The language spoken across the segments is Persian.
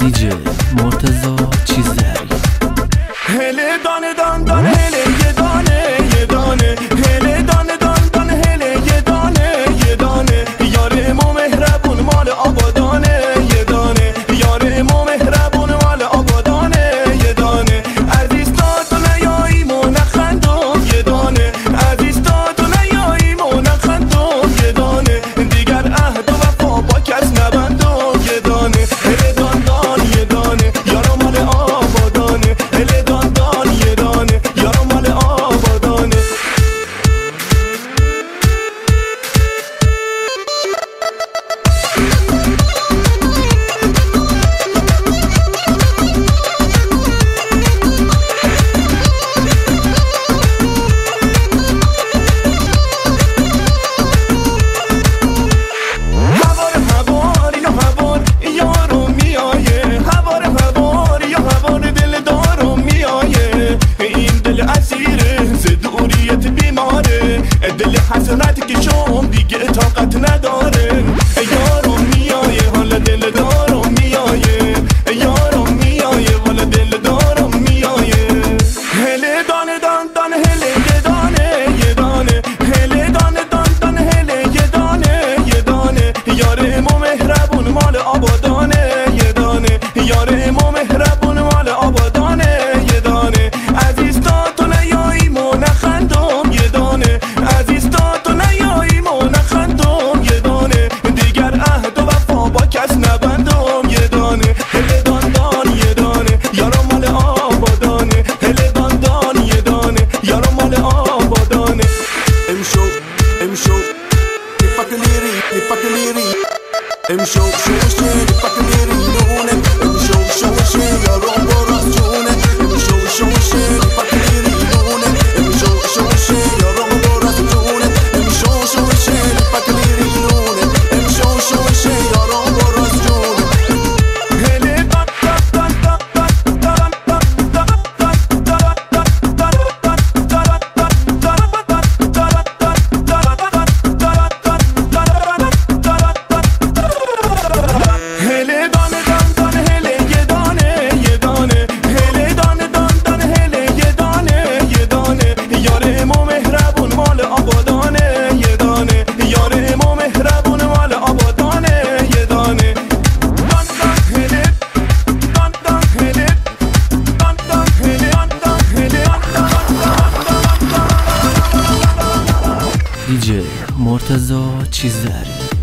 دیجه مرتزا چیزه هلی دانه دان دان هلی Hem şov مرتزا چیز داری.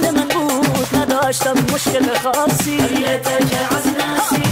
على ما نموت ما داشت مشكلة خاصي خليتك عز ناسي